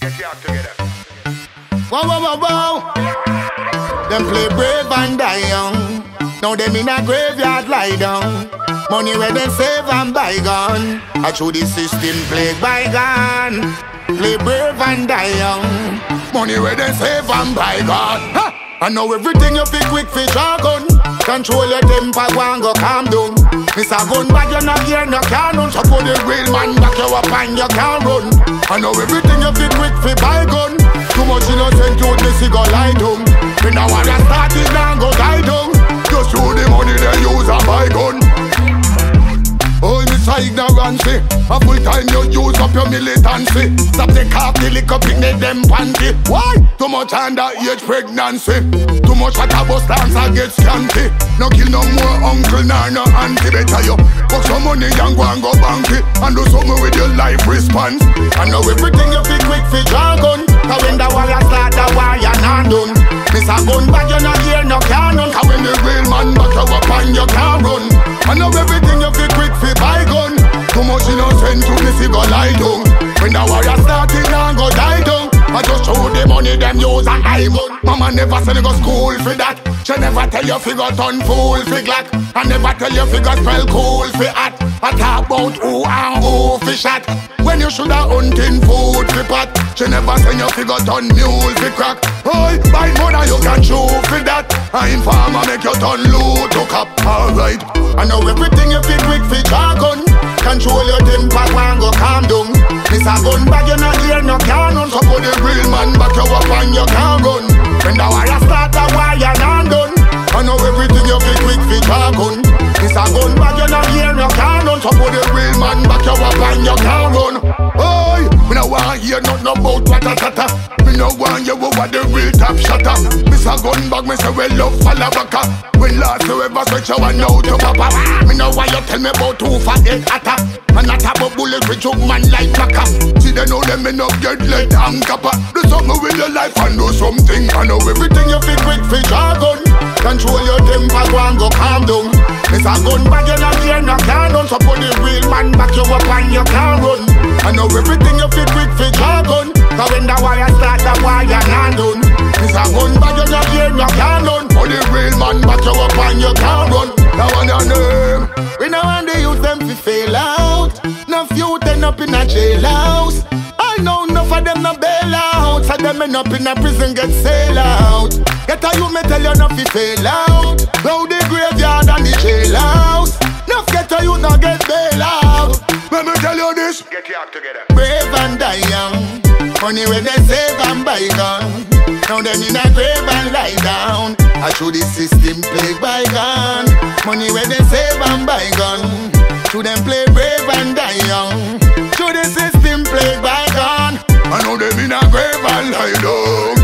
Get your together. Wow, wow, wow, wow. Them play brave and die young. Now them in a graveyard lie down. Money where them save and bygone. I through the system play bygone. Play brave and die young. Money where them save and bygone. Ha! I know everything you pick quick for jargon. Control your tempo, go and go calm down. Miss a gun bag, you not hear no cannon. So put the real man back you up and you can't run. I know everything you pick quick for buy gun. Too much innocent youth, me see go lie down. Me now wanna start it now go die down. Ignorancy. A full time you use up your militancy. Stop the cock, the liquor, picnic them panty. Why? Too much underage pregnancy. Too much at a bus dance I get scanty No kill no more uncle nor no auntie. Better you fuck some money and go and go banky. And do something with your life response. I know everything you feel quick for jargon Cause when the warrior start the war you not done. Miss a gun bag you not hear no cannon. Cause when the real man back you up and you can't run. I know everything lie down. When the warrior start it now go die down. I just show the money them use and I gun Mama never send you go school for that. She never tell you fi go turn fool fi glack I never tell you fi go spell cool fi hat I talk about who and who fi shot. When you shoulda hunting food fi pot She never send you fi go turn mule fi crack. Oi, buy money you can show fi that. I informer make you turn loot to cop. Alright, I know everything you fi quick fi jargon Control your tempo, go calm down. Miss a gun bag, you not hear no cannon. So put the real man back you up and you can't run. When the warrior start, the warrior not done. I know everything you fi quick fi jargon Miss a gun bag, you not hear no cannon. So put the real man back you up and you can't run. Oi, me no want hear nothing about rat-a-tat-ta Me no want you over the real top shotter Miss a gun bag, me say well love falabaka When last you ever switch you and now to papa Me no want you tell me about two fat head atta And not about bullet with joke man like plaka See they know them no get lead and copper. Do something with your life and do something I know everything you feel quick for jargon Control your tempo, go and go calm down. Miss a gun bag, you not hear no cannon So put the real man back you up and you can't run. I know everything you feel quick for jargon Cause when the warrior start, the warrior not done. Miss a gun bag, you not hear no cannon Put the real man back you up and you can't up in a jailhouse. I know enough of them no bail out. So them end up in a prison get sail out. Get a you me tell you no fi fail out. Now the graveyard and the jailhouse. Enough get a you no get bail out. Let me tell you this. Get your act together. Brave and die young Money when they save and buy gun. Now them in a grave and lie down. I show the system play by gun. Money when they save and buy gun man lie down